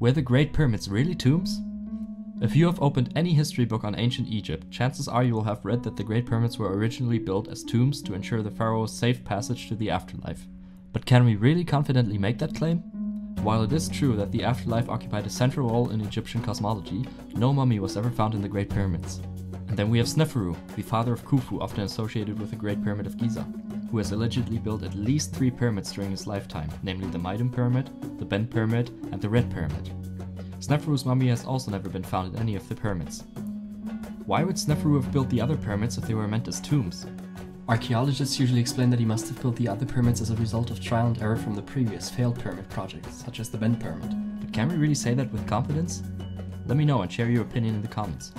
Were the Great Pyramids really tombs? If you have opened any history book on ancient Egypt, chances are you will have read that the Great Pyramids were originally built as tombs to ensure the pharaoh's safe passage to the afterlife. But can we really confidently make that claim? While it is true that the afterlife occupied a central role in Egyptian cosmology, no mummy was ever found in the Great Pyramids. And then we have Sneferu, the father of Khufu, often associated with the Great Pyramid of Giza, who has allegedly built at least three pyramids during his lifetime, namely the Meidum Pyramid, the Bent Pyramid, and the Red Pyramid. Sneferu's mummy has also never been found in any of the pyramids. Why would Sneferu have built the other pyramids if they were meant as tombs? Archaeologists usually explain that he must have built the other pyramids as a result of trial and error from the previous failed pyramid projects, such as the Bent Pyramid. But can we really say that with confidence? Let me know and share your opinion in the comments.